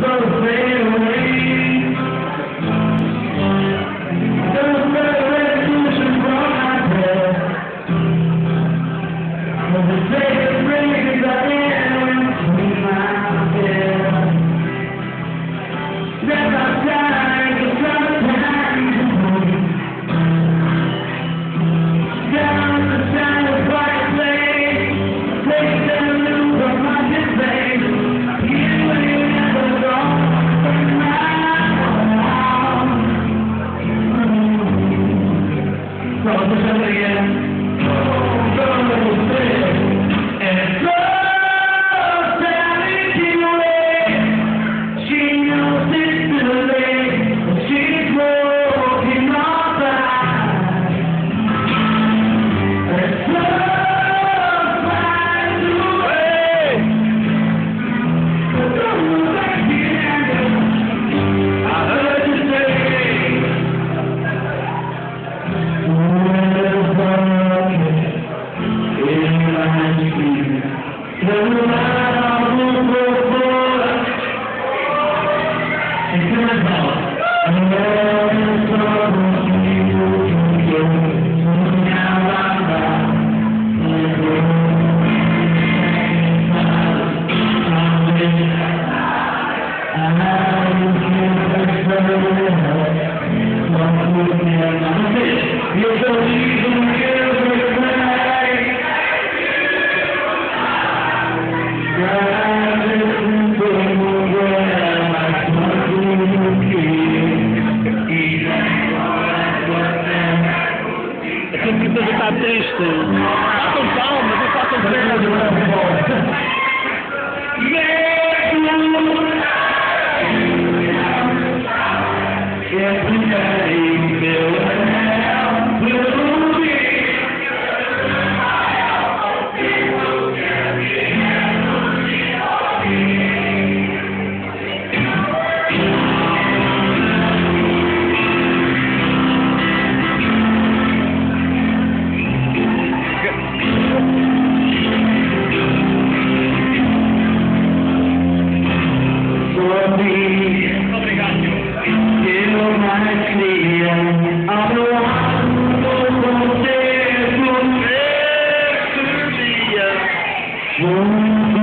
Well, the Gracias. ele está triste. Façam palmas e façam palmas. Medo! Thank you.